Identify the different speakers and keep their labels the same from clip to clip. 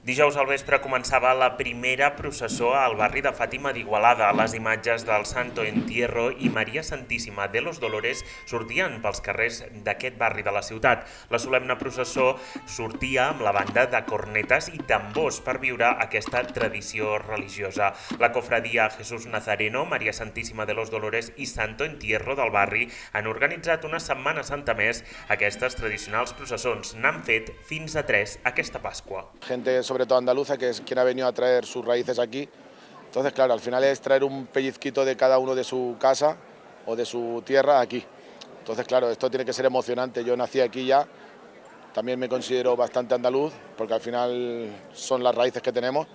Speaker 1: Dijous al vespre començava la primera processó al barri de Fàtima d'Igualada. Les imatges del Santo Entierro i Maria Santíssima de los Dolores sortien pels carrers d'aquest barri de la ciutat. La solemne processó sortia amb la banda de cornetes i tambors per viure aquesta tradició religiosa. La cofradia Jesús Nazareno, Maria Santíssima de los Dolores i Santo Entierro del barri han organitzat una setmana santa més aquestes tradicionals processons. N'han fet fins a tres aquesta Pasqua.
Speaker 2: Gente sobre todo andaluza, que es quien ha venido a traer sus raíces aquí. Entonces, claro, al final es traer un pellizquito de cada uno de su casa o de su tierra aquí. Entonces, claro, esto tiene que ser emocionante. Yo nací aquí ya, también me considero bastante andaluz, porque al final son las raíces que tenemos,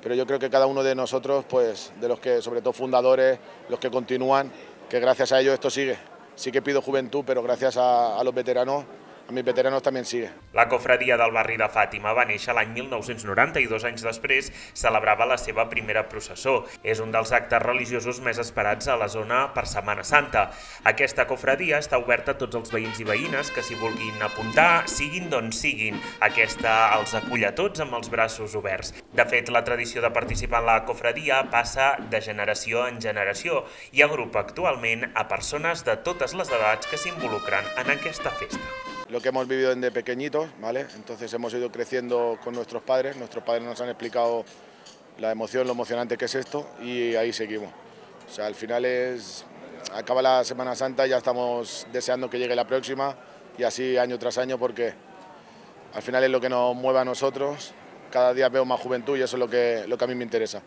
Speaker 2: pero yo creo que cada uno de nosotros, pues de los que, sobre todo fundadores, los que continúan, que gracias a ellos esto sigue. Sí que pido juventud, pero gracias a, a los veteranos a mis veteranos també sigue.
Speaker 1: La cofradia del barri de Fàtima va néixer l'any 1990 i dos anys després celebrava la seva primera processó. És un dels actes religiosos més esperats a la zona per Setmana Santa. Aquesta cofradia està oberta a tots els veïns i veïnes que s'hi vulguin apuntar, siguin d'on siguin. Aquesta els acull a tots amb els braços oberts. De fet, la tradició de participar en la cofradia passa de generació en generació i agrupa actualment a persones de totes les edats que s'involucren en aquesta festa.
Speaker 2: Lo que hemos vivido desde pequeñitos, ¿vale? Entonces hemos ido creciendo con nuestros padres, nuestros padres nos han explicado la emoción, lo emocionante que es esto y ahí seguimos. O sea, al final es, acaba la Semana Santa ya estamos deseando que llegue la próxima y así año tras año porque al final es lo que nos mueve a nosotros, cada día veo más juventud y eso es lo que, lo que a mí me interesa.